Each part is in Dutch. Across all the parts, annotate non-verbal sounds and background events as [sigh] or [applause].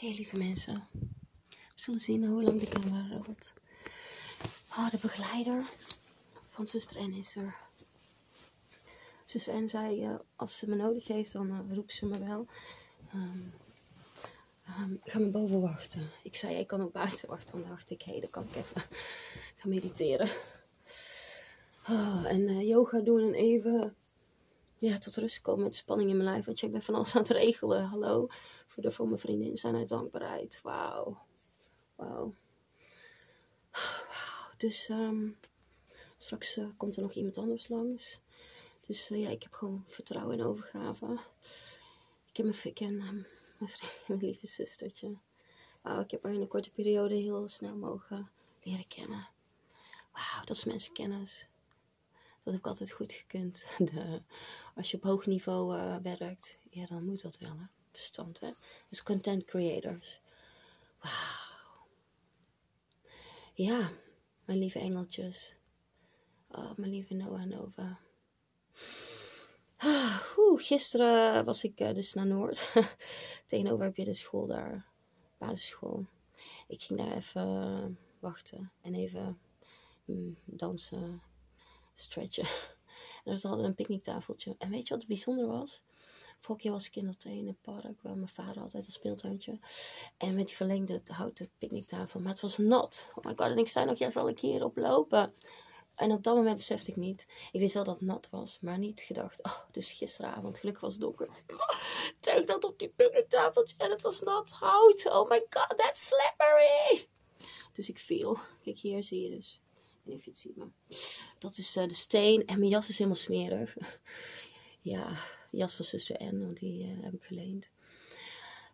Hey lieve mensen. We zullen zien hoe lang de camera rolt. Oh, de begeleider van zuster N is er. Zuster N zei, uh, als ze me nodig heeft, dan uh, roept ze me wel. Um, um, ga me boven wachten. Ik zei, ik kan ook buiten wachten. Want dacht ik, hey, dan kan ik even [laughs] gaan mediteren. Oh, en uh, yoga doen en even ja, tot rust komen met spanning in mijn lijf. Want ik ben van alles aan het regelen. Hallo. Voor, de, voor mijn vriendin zijn uit dankbaarheid. Wauw. Wauw. Wow. Dus um, straks uh, komt er nog iemand anders langs. Dus uh, ja, ik heb gewoon vertrouwen in overgave. Ik heb mijn, ik um, mijn, vriend, mijn lieve zustertje. Wauw, ik heb haar in een korte periode heel snel mogen leren kennen. Wauw, dat is mensenkennis. Dat heb ik altijd goed gekund. [laughs] De, als je op hoog niveau uh, werkt, ja, dan moet dat wel, hè. Verstand, hè. Dus content creators. Wauw. Ja, mijn lieve engeltjes. Oh, mijn lieve Noah Nova. Ah, gisteren was ik uh, dus naar Noord. [laughs] Tegenover heb je de school daar. Basisschool. Ik ging daar even wachten en even mm, dansen stretchen. En [laughs] er altijd een picknicktafeltje. En weet je wat bijzonder was? Vorige keer was ik in dat ene park waar mijn vader altijd een speeltuintje. En met die verlengde houten picknicktafel. Maar het was nat. Oh my god. En ik zei nog, ja, zal ik hierop lopen? En op dat moment besefte ik niet. Ik wist wel dat het nat was, maar niet gedacht. Oh, dus gisteravond, gelukkig was het donker. [laughs] Tel dat op die picknicktafeltje en het was nat hout. Oh my god, that's slippery. Dus ik viel. Kijk, hier zie je dus weet je het ziet, maar dat is uh, de steen. En mijn jas is helemaal smerig. [laughs] ja, de jas van zuster N, want die uh, heb ik geleend.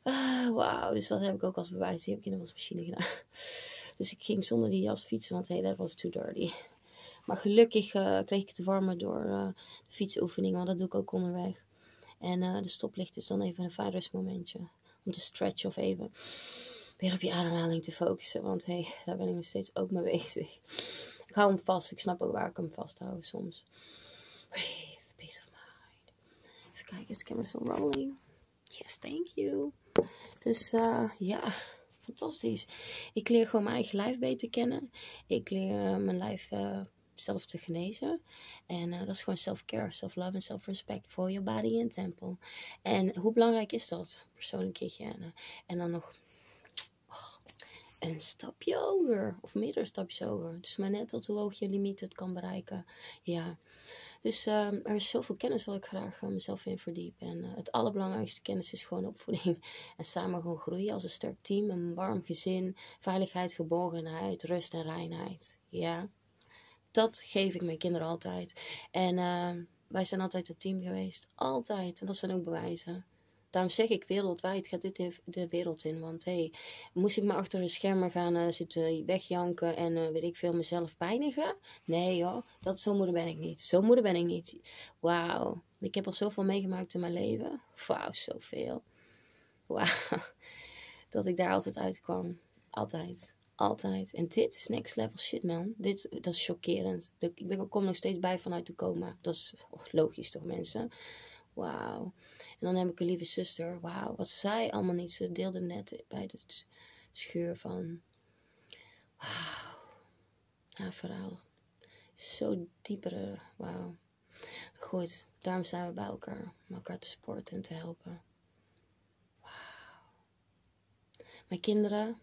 Uh, Wauw, dus dat heb ik ook als bewijs. Die heb ik in de wasmachine gedaan. [laughs] dus ik ging zonder die jas fietsen, want hey, dat was too dirty. Maar gelukkig kreeg ik het warmer door de fietsoefening, want dat doe ik ook onderweg. En de stoplicht is dan even een fijn rustmomentje. Om te stretchen of even weer op je ademhaling te focussen. Want hé, hey, daar ben ik nog steeds ook mee bezig. Hou hem vast. Ik snap ook waar ik hem vasthoud soms. Breathe, peace of mind. Even kijken, is de camera rolling? Yes, thank you. Dus uh, ja, fantastisch. Ik leer gewoon mijn eigen lijf beter kennen. Ik leer uh, mijn lijf uh, zelf te genezen. En dat is gewoon self-care, self-love en self-respect for your body and temple. En hoe belangrijk is dat? Persoonlijk hygiëne. En dan nog een stapje over. Of meerdere stapjes over. Het is maar net tot hoe hoog je limiet het kan bereiken. Ja. Dus um, er is zoveel kennis waar ik graag uh, mezelf in verdiep. En uh, het allerbelangrijkste kennis is gewoon opvoeding. [laughs] En samen gewoon groeien als een sterk team. Een warm gezin. Veiligheid, geborgenheid, rust en reinheid. Ja. Dat geef ik mijn kinderen altijd. En uh, wij zijn altijd het team geweest. Altijd. En dat zijn ook bewijzen. Daarom zeg ik wereldwijd gaat dit de wereld in. Want hé, hey, moest ik maar achter een schermen gaan uh, zitten wegjanken en uh, weet ik veel mezelf pijnigen? Nee joh, dat, zo moeder ben ik niet. Zo moeder ben ik niet. Wauw, ik heb al zoveel meegemaakt in mijn leven. Wauw, zoveel. Wauw, [laughs] dat ik daar altijd uitkwam. Altijd. Altijd. En dit is next level shit, man. Dit, dat is chockerend. Ik kom nog steeds bij vanuit te komen. Dat is logisch toch, mensen? Wauw. En dan heb ik een lieve zuster. Wauw, wat zij allemaal niet. Ze deelde net bij de scheur van. Wauw. Haar verhaal. Zo diepere. Wauw. Goed, daarom zijn we bij elkaar. Om elkaar te supporten en te helpen. Wauw. Mijn kinderen,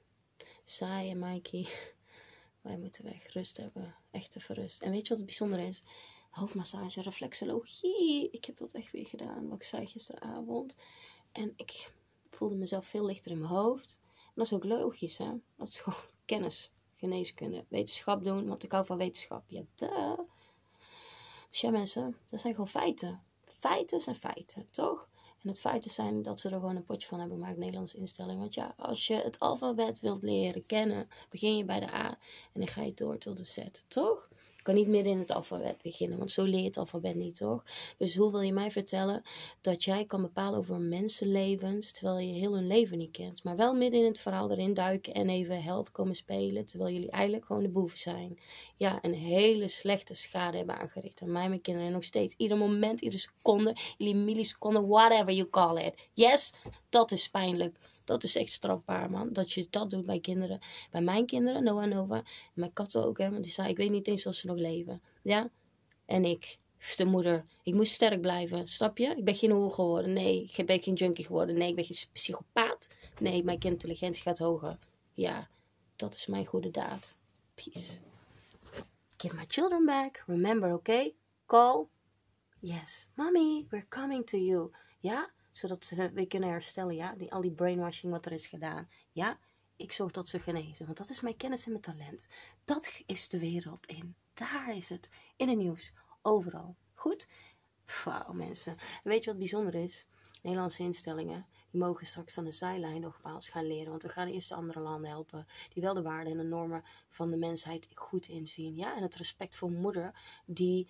Sai en Mikey. [laughs] Wij moeten weg. Rust hebben. Echte verrust. En weet je wat het bijzonder is? Hoofdmassage, reflexologie. Ik heb dat echt weer gedaan, wat ik zei gisteravond. En ik voelde mezelf veel lichter in mijn hoofd. En dat is ook logisch, hè. Dat is gewoon [laughs] kennis, geneeskunde, wetenschap doen. Want ik hou van wetenschap. Ja, duh. Dus ja, mensen, dat zijn gewoon feiten. Feiten zijn feiten, toch? En het feit is zijn dat ze er gewoon een potje van hebben gemaakt, Nederlandse instelling. Want ja, als je het alfabet wilt leren kennen, begin je bij de A en dan ga je door tot de Z, toch? Kan niet midden in het alfabet beginnen, want zo leer je het alfabet niet, toch? Dus hoe wil je mij vertellen dat jij kan bepalen over mensenlevens, terwijl je heel hun leven niet kent, maar wel midden in het verhaal erin duiken en even held komen spelen, terwijl jullie eigenlijk gewoon de boeven zijn. Ja, een hele slechte schade hebben aangericht aan mij, mijn kinderen en nog steeds. Ieder moment, iedere seconde, iedere milliseconde, whatever you call it. Yes, dat is pijnlijk. Dat is echt strafbaar, man. Dat je dat doet bij kinderen. Bij mijn kinderen, Noah en Nova. mijn katten ook, hè. Want die zei, ik weet niet eens of ze nog leven. Ja? En ik, de moeder. Ik moest sterk blijven, snap je? Ik ben geen hoer geworden. Nee, ik ben geen junkie geworden. Nee, ik ben geen psychopaat. Nee, mijn kindintelligentie gaat hoger. Ja, dat is mijn goede daad. Peace. Give my children back. Remember, okay? Call. Yes. Mommy, we're coming to you. Ja? Zodat ze weer kunnen herstellen, ja? Die, al die brainwashing wat er is gedaan. Ja? Ik zorg dat ze genezen. Want dat is mijn kennis en mijn talent. Dat is de wereld in. Daar is het. In het nieuws. Overal. Goed? Wauw, mensen. weet je wat bijzonder is? Nederlandse instellingen, die mogen straks van de zijlijn nogmaals gaan leren. Want we gaan eerst de andere landen helpen. Die wel de waarden en de normen van de mensheid goed inzien. Ja, en het respect voor moeder, die,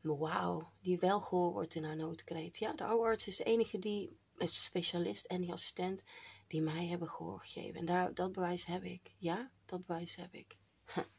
wauw, die wel gehoord wordt in haar noodkreet. Ja, de arts is de enige die, het specialist en die assistent, die mij hebben gehoor gegeven. En daar, dat bewijs heb ik. Ja, dat bewijs heb ik. [laughs]